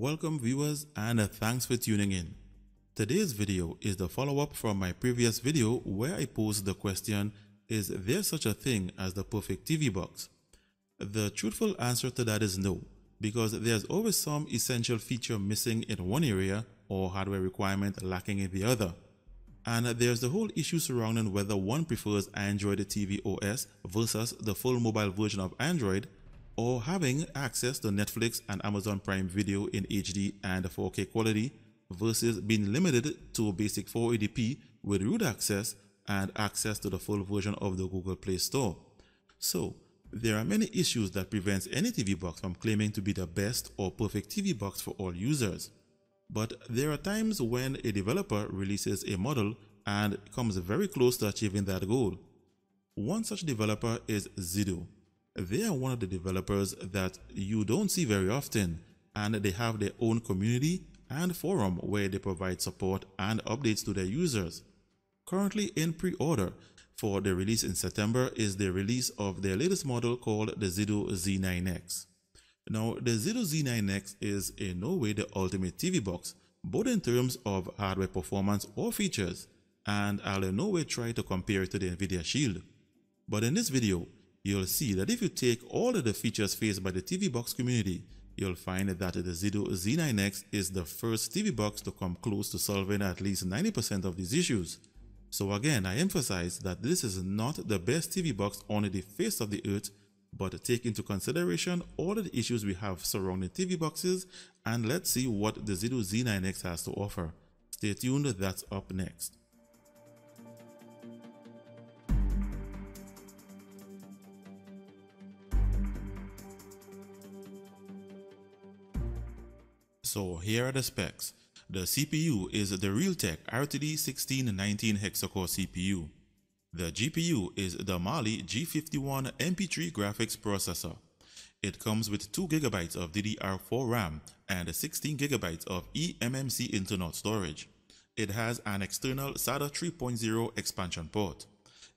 Welcome viewers and thanks for tuning in. Today's video is the follow-up from my previous video where I posed the question, is there such a thing as the perfect TV box? The truthful answer to that is no, because there's always some essential feature missing in one area or hardware requirement lacking in the other. And there's the whole issue surrounding whether one prefers Android TV OS versus the full mobile version of Android or having access to Netflix and Amazon Prime Video in HD and 4K quality versus being limited to basic 480p with root access and access to the full version of the Google Play Store. So, there are many issues that prevents any TV box from claiming to be the best or perfect TV box for all users. But there are times when a developer releases a model and comes very close to achieving that goal. One such developer is Zidoo. They are one of the developers that you don't see very often and they have their own community and forum where they provide support and updates to their users. Currently in pre-order for the release in September is the release of their latest model called the Zidoo Z9X. Now, the Zidoo Z9X is in no way the ultimate TV box, both in terms of hardware performance or features, and I'll in no way try to compare it to the Nvidia Shield. But in this video, you'll see that if you take all of the features faced by the TV box community you'll find that the Zidoo Z9X is the first TV box to come close to solving at least 90% of these issues. So again, I emphasize that this is not the best TV box on the face of the earth, but take into consideration all of the issues we have surrounding TV boxes and let's see what the Zidoo Z9X has to offer. Stay tuned, that's up next. So here are the specs. The CPU is the Realtek RTD 1619 hexa-core CPU. The GPU is the Mali G51 MP3 graphics processor. It comes with 2GB of DDR4 RAM and 16GB of eMMC internal storage. It has an external SATA 3.0 expansion port.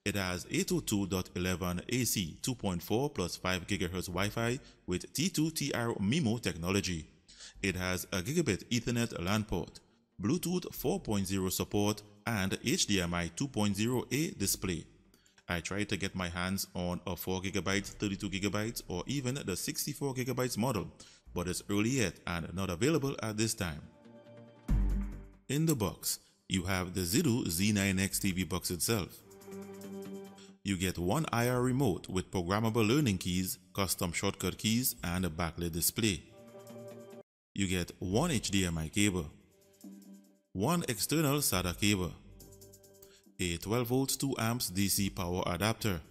It has 802.11 AC 2.4 plus 5 GHz Wi-Fi with T2TR MIMO technology. It has a gigabit Ethernet LAN port, Bluetooth 4.0 support, and HDMI 2.0A display. I tried to get my hands on a 4GB, 32GB, or even the 64GB model, but it's early yet and not available at this time. In the box, you have the Zidoo Z9X TV box itself. You get one IR remote with programmable learning keys, custom shortcut keys, and a backlit display you get one HDMI cable, one external SATA cable, a 12 volt 2 amps DC power adapter,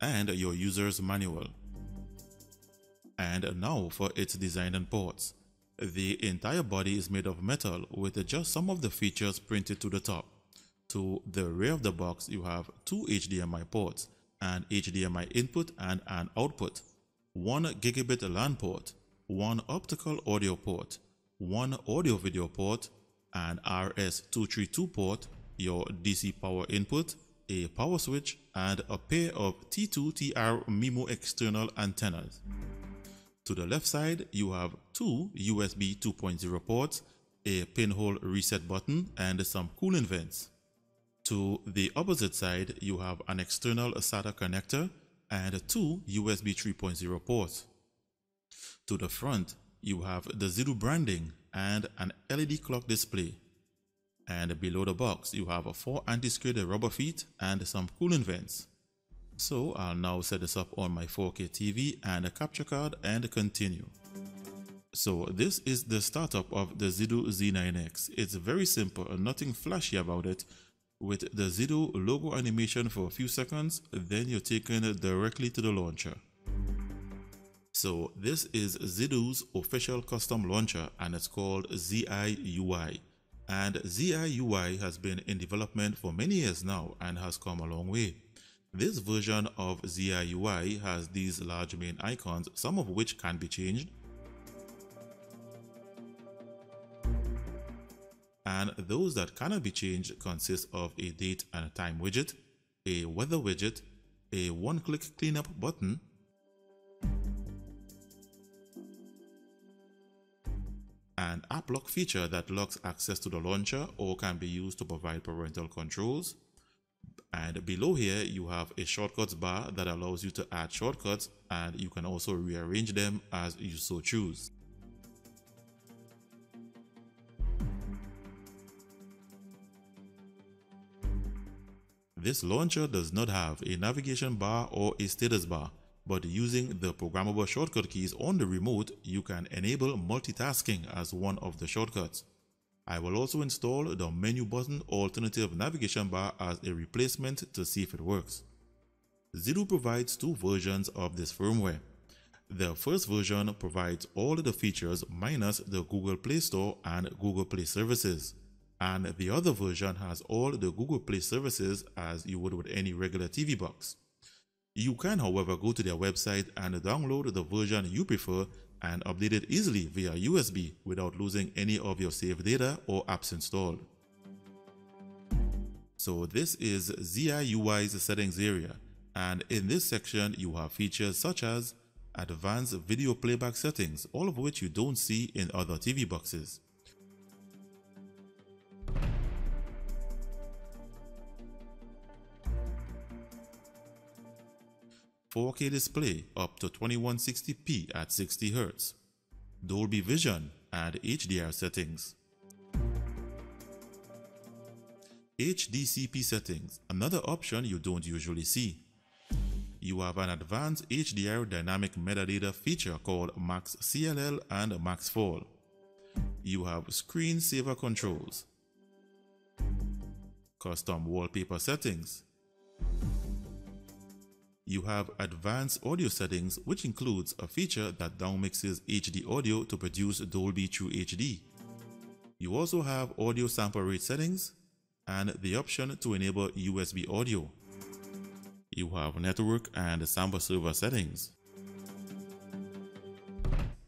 and your user's manual. And now for its design and ports. The entire body is made of metal with just some of the features printed to the top. To the rear of the box you have two HDMI ports, an HDMI input and an output, one gigabit LAN port, one optical audio port, one audio video port, an RS-232 port, your DC power input, a power switch, and a pair of T2TR MIMO external antennas. To the left side, you have two USB 2.0 ports, a pinhole reset button, and some cooling vents. To the opposite side, you have an external SATA connector and two USB 3.0 ports. To the front, you have the Zidoo branding and an LED clock display. And below the box, you have a 4 anti-skid rubber feet and some cooling vents. So I'll now set this up on my 4K TV and a capture card and continue. So this is the startup of the Zidoo Z9X. It's very simple nothing flashy about it. With the Zidoo logo animation for a few seconds, then you're taken directly to the launcher. So this is Zidoo's official custom launcher and it's called ZI UI. And ZI UI has been in development for many years now and has come a long way. This version of ZI UI has these large main icons, some of which can be changed. And those that cannot be changed consist of a date and time widget, a weather widget, a one-click cleanup button, an app lock feature that locks access to the launcher or can be used to provide parental controls. And below here, you have a shortcuts bar that allows you to add shortcuts and you can also rearrange them as you so choose. This launcher does not have a navigation bar or a status bar, but using the programmable shortcut keys on the remote, you can enable multitasking as one of the shortcuts. I will also install the menu button alternative navigation bar as a replacement to see if it works. Zidoo provides two versions of this firmware. The first version provides all the features minus the Google Play Store and Google Play services. And the other version has all the Google Play services as you would with any regular TV box. You can, however, go to their website and download the version you prefer and update it easily via USB without losing any of your saved data or apps installed. So this is ZIUI's settings area and in this section you have features such as advanced video playback settings, all of which you don't see in other TV boxes. 4K display up to 2160p at 60Hz, Dolby Vision and HDR settings. HDCP settings, another option you don't usually see. You have an advanced HDR dynamic metadata feature called Max CLL and Max Fall. You have screensaver controls, custom wallpaper settings, you have advanced audio settings which includes a feature that downmixes HD audio to produce Dolby True HD. You also have audio sample rate settings and the option to enable USB audio. You have network and Samba server settings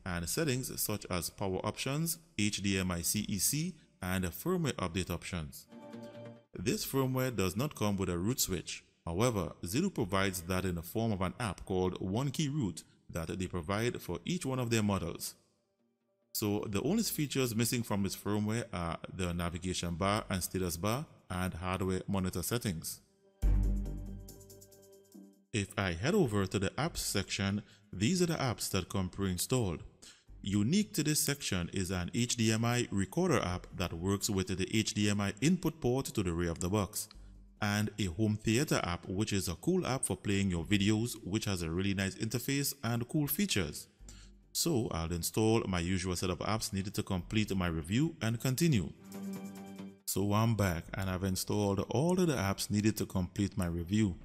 and settings such as power options, HDMI CEC, and firmware update options. This firmware does not come with a root switch, However, Zidoo provides that in the form of an app called One Key Root that they provide for each one of their models. So the only features missing from this firmware are the navigation bar and status bar and hardware monitor settings. If I head over to the apps section, these are the apps that come pre-installed. Unique to this section is an HDMI recorder app that works with the HDMI input port to the rear of the box and a home theater app which is a cool app for playing your videos which has a really nice interface and cool features. So I'll install my usual set of apps needed to complete my review and continue. So I'm back and I've installed all of the apps needed to complete my review.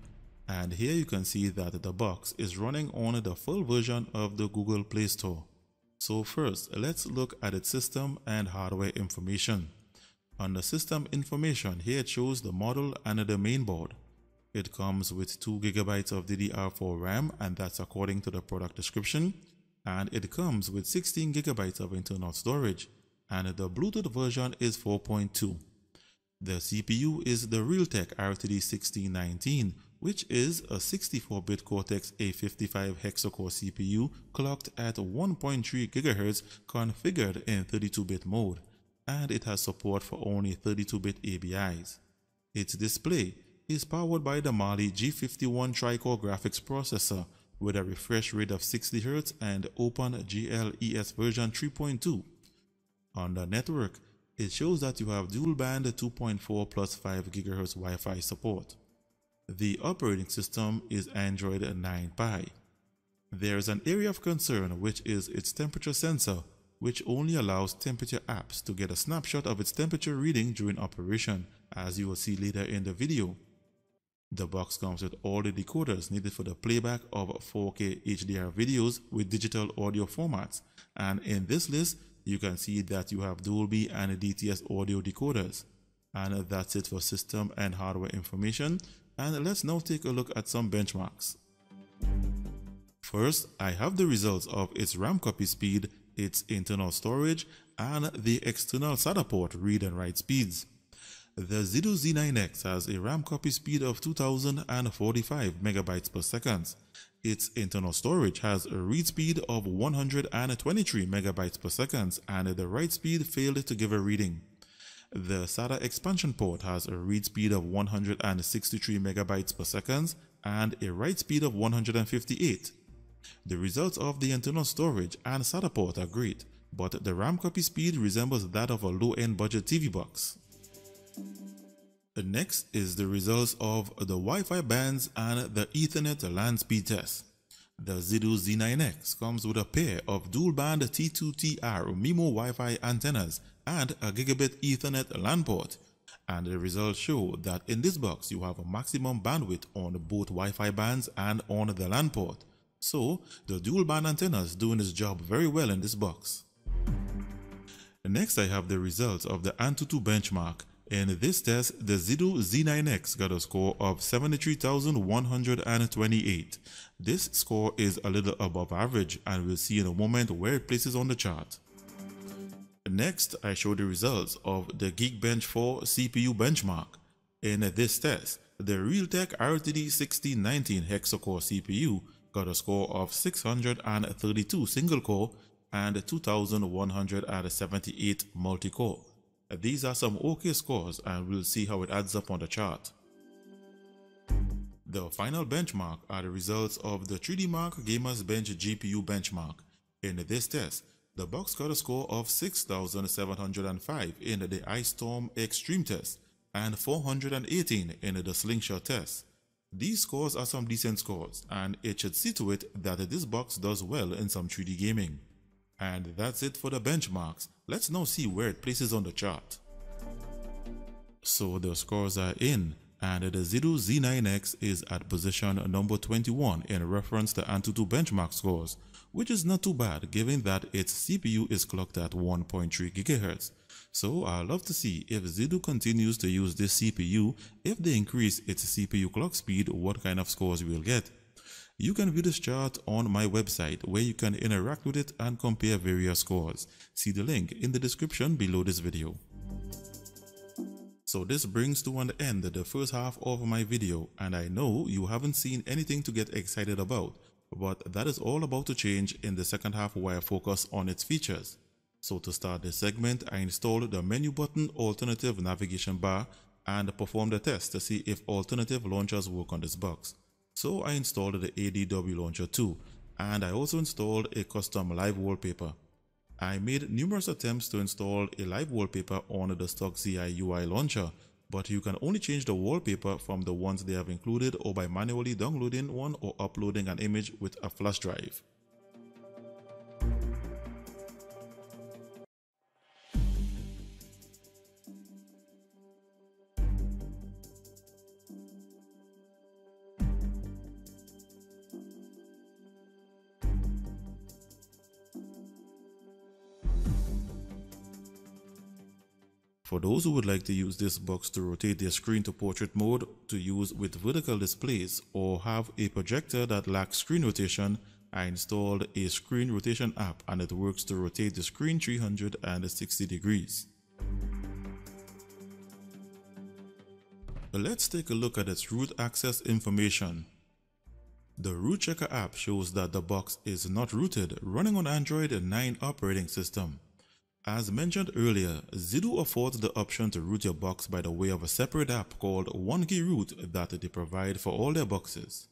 And here you can see that the box is running on the full version of the Google Play Store. So first, let's look at its system and hardware information. The system information, here it shows the model and the main board. It comes with 2GB of DDR4 RAM and that's according to the product description. And it comes with 16GB of internal storage and the Bluetooth version is 4.2. The CPU is the Realtek RTD1619 which is a 64-bit Cortex-A55 hexa-core CPU clocked at 1.3 GHz configured in 32-bit mode and it has support for only 32-bit ABIs. Its display is powered by the Mali G51 tri-core graphics processor with a refresh rate of 60Hz and OpenGL ES version 3.2. On the network, it shows that you have dual band 2.4 plus 5 GHz Wi-Fi support. The operating system is Android 9 Pie. There is an area of concern which is its temperature sensor which only allows temperature apps to get a snapshot of its temperature reading during operation, as you will see later in the video. The box comes with all the decoders needed for the playback of 4K HDR videos with digital audio formats, and in this list, you can see that you have Dolby and DTS audio decoders. And that's it for system and hardware information, and let's now take a look at some benchmarks. First, I have the results of its RAM copy speed its internal storage, and the external SATA port read and write speeds. The Zidoo Z9X has a RAM copy speed of 2045 megabytes per second, Its internal storage has a read speed of 123 megabytes per second and the write speed failed to give a reading. The SATA expansion port has a read speed of 163 megabytes per second and a write speed of 158. The results of the internal storage and SATA port are great, but the RAM copy speed resembles that of a low-end budget TV box. Next is the results of the Wi-Fi bands and the Ethernet LAN speed test. The Zidoo Z9X comes with a pair of dual-band T2TR MIMO Wi-Fi antennas and a gigabit Ethernet LAN port. And the results show that in this box you have a maximum bandwidth on both Wi-Fi bands and on the LAN port. So the dual band antenna is doing its job very well in this box. Next I have the results of the Antutu benchmark in this test, the Zidoo Z9X got a score of 73,128. This score is a little above average and we'll see in a moment where it places on the chart. Next, I show the results of the Geekbench 4 CPU benchmark. In this test, the Realtek RTD 1619 hexa-core CPU got a score of 632 single-core and 2178 multi-core. Uh, these are some okay scores and we'll see how it adds up on the chart. The final benchmark are the results of the 3DMark Gamers Bench GPU benchmark. In this test, the box got a score of 6705 in the Ice Storm Extreme test and 418 in the Slingshot test. These scores are some decent scores and it should see to it that this box does well in some 3D gaming. And that's it for the benchmarks. Let's now see where it places on the chart. So the scores are in and the Zidoo Z9X is at position number 21 in reference to Antutu benchmark scores, which is not too bad given that its CPU is clocked at 1.3 GHz. So I'd love to see if Zidoo continues to use this CPU, if they increase its CPU clock speed, what kind of scores we'll get. You can view this chart on my website where you can interact with it and compare various scores. See the link in the description below this video. So this brings to an end the first half of my video and I know you haven't seen anything to get excited about, but that is all about to change in the second half where I focus on its features. So to start this segment, I installed the menu button alternative navigation bar and performed a test to see if alternative launchers work on this box. So I installed the ADW Launcher 2 and I also installed a custom live wallpaper. I made numerous attempts to install a live wallpaper on the stock ZI UI launcher, but you can only change the wallpaper from the ones they have included or by manually downloading one or uploading an image with a flash drive. For those who would like to use this box to rotate their screen to portrait mode to use with vertical displays or have a projector that lacks screen rotation, I installed a screen rotation app and it works to rotate the screen 360 degrees. Let's take a look at its root access information. The Root Checker app shows that the box is not rooted, running on Android 9 operating system. As mentioned earlier, Zidoo affords the option to root your box by the way of a separate app called OneKeyRoot that they provide for all their boxes.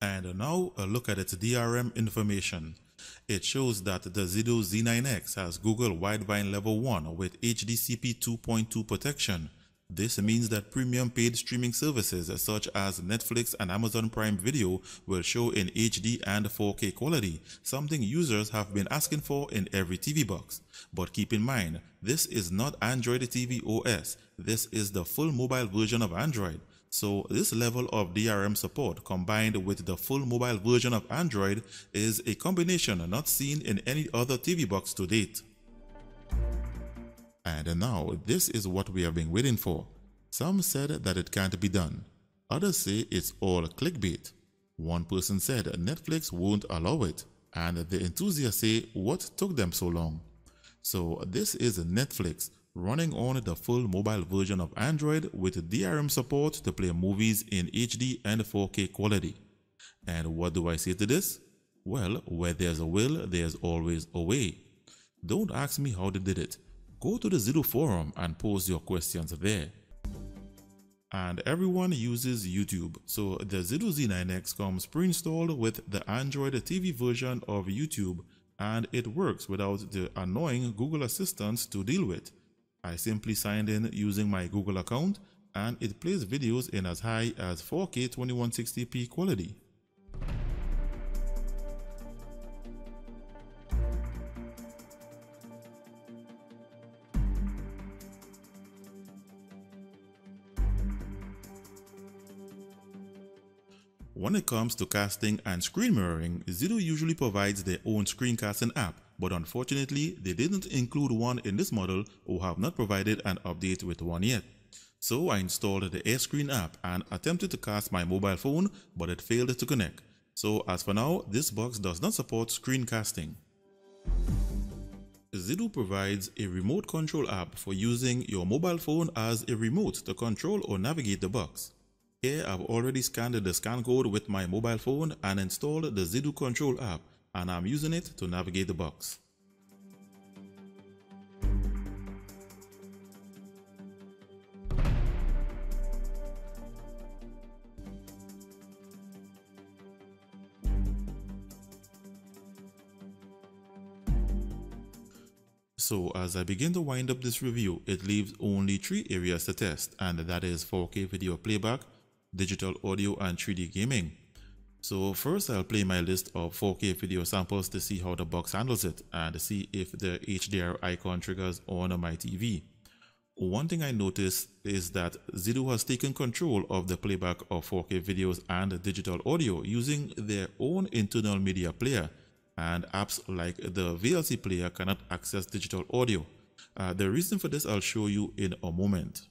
And now a look at its DRM information. It shows that the Zidoo Z9X has Google Widevine Level 1 with HDCP 2.2 protection, this means that premium paid streaming services such as Netflix and Amazon Prime Video will show in HD and 4K quality, something users have been asking for in every TV box. But keep in mind, this is not Android TV OS, this is the full mobile version of Android. So this level of DRM support combined with the full mobile version of Android is a combination not seen in any other TV box to date. And now, this is what we have been waiting for. Some said that it can't be done. Others say it's all clickbait. One person said Netflix won't allow it, and the enthusiasts say what took them so long. So this is Netflix, running on the full mobile version of Android with DRM support to play movies in HD and 4K quality. And what do I say to this? Well, where there's a will, there's always a way. Don't ask me how they did it. Go to the Zidoo forum and post your questions there. And everyone uses YouTube, so the Zidoo Z9X comes pre-installed with the Android TV version of YouTube and it works without the annoying Google Assistant to deal with. I simply signed in using my Google account and it plays videos in as high as 4K 2160p quality. When it comes to casting and screen mirroring, Zidoo usually provides their own screencasting app, but unfortunately they didn't include one in this model or have not provided an update with one yet. So I installed the AirScreen app and attempted to cast my mobile phone, but it failed to connect. So as for now, this box does not support screencasting. Zidoo provides a remote control app for using your mobile phone as a remote to control or navigate the box. Here I've already scanned the scan code with my mobile phone and installed the Zidoo Control app and I'm using it to navigate the box. So as I begin to wind up this review, it leaves only three areas to test and that is 4K video playback, digital audio and 3D gaming. So first I'll play my list of 4K video samples to see how the box handles it and see if the HDR icon triggers on my TV. One thing I noticed is that Zidoo has taken control of the playback of 4K videos and digital audio using their own internal media player and apps like the VLC player cannot access digital audio. Uh, the reason for this I'll show you in a moment.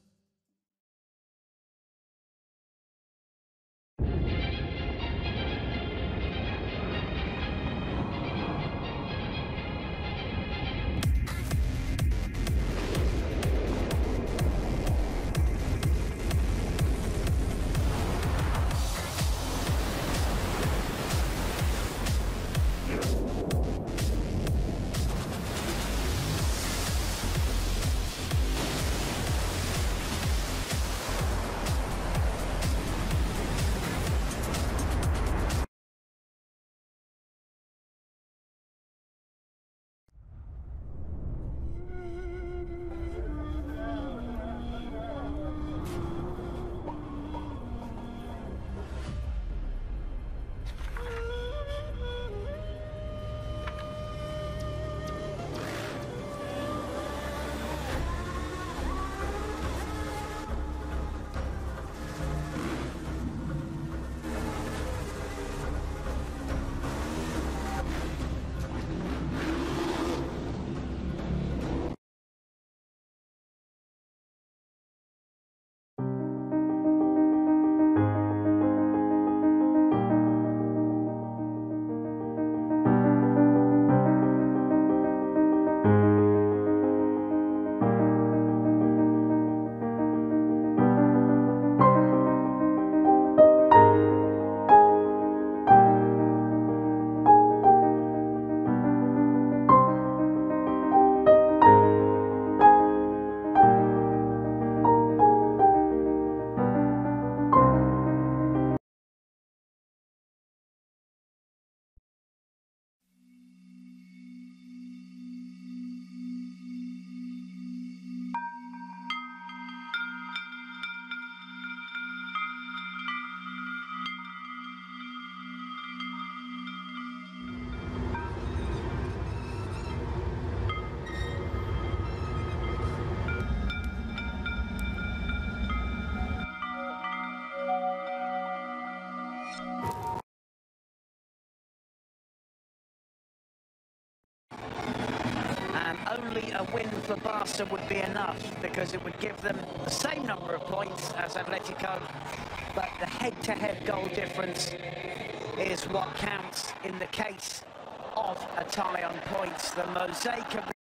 A win for Barca would be enough because it would give them the same number of points as Atletico, but the head-to-head -head goal difference is what counts in the case of a tie on points. The mosaic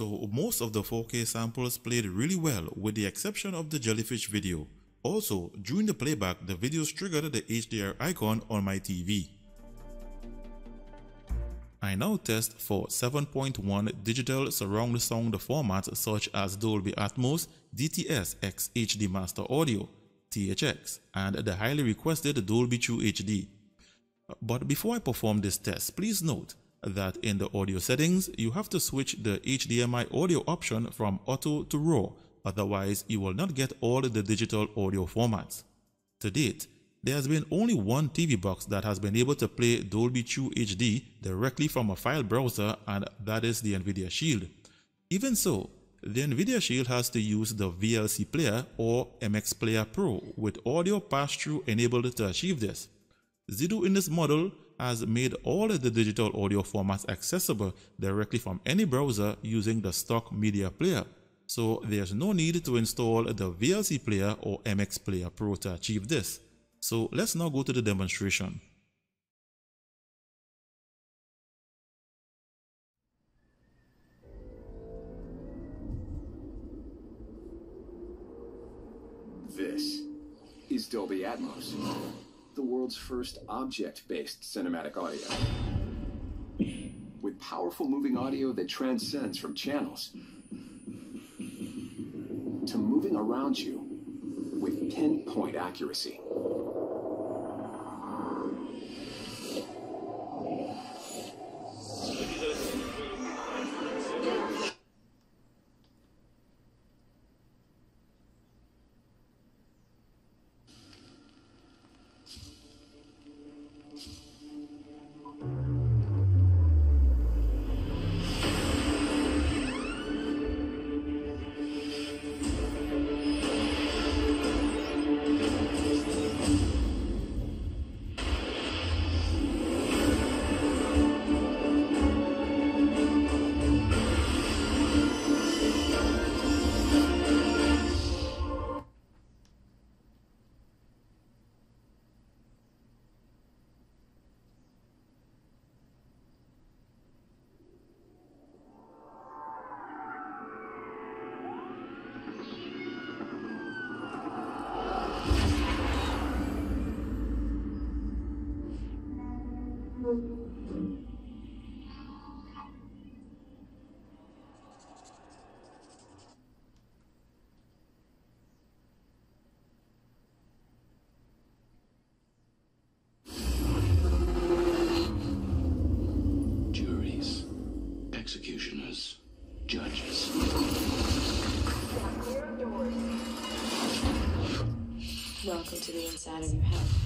So most of the 4K samples played really well with the exception of the jellyfish video. Also, during the playback, the videos triggered the HDR icon on my TV. I now test for 7.1 digital surround sound formats such as Dolby Atmos, DTS X HD Master Audio, THX, and the highly requested Dolby True HD. But before I perform this test, please note that in the audio settings, you have to switch the HDMI audio option from auto to raw, otherwise you will not get all the digital audio formats. To date, there has been only one TV box that has been able to play Dolby True HD directly from a file browser and that is the NVIDIA Shield. Even so, the NVIDIA Shield has to use the VLC Player or MX Player Pro with audio pass-through enabled to achieve this. Zidoo in this model has made all the digital audio formats accessible directly from any browser using the stock media player. So there's no need to install the VLC Player or MX Player Pro to achieve this. So let's now go to the demonstration. This is Dolby Atmos, the world's first object-based cinematic audio. With powerful moving audio that transcends from channels to moving around you with pinpoint accuracy. To the inside of your head.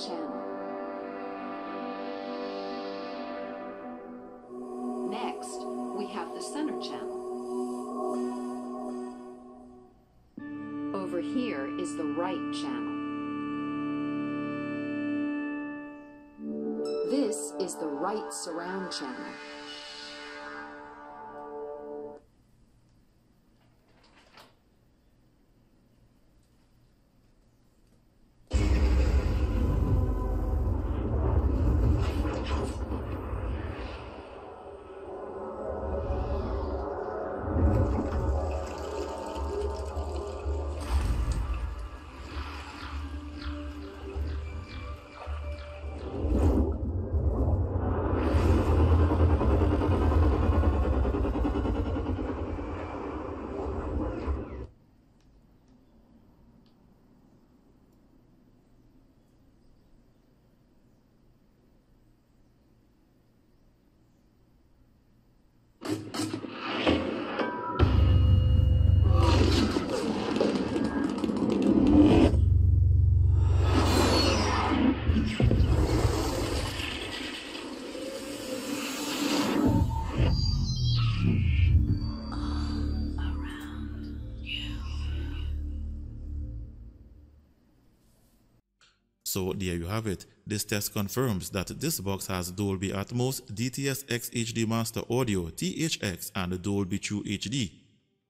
channel. Next, we have the center channel. Over here is the right channel. This is the right surround channel. So there you have it. This test confirms that this box has Dolby Atmos, DTS:X HD Master Audio, THX, and Dolby True HD.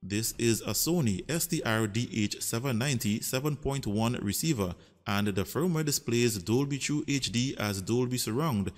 This is a Sony STR-DH790 7.1 receiver and the firmware displays Dolby True HD as Dolby Surround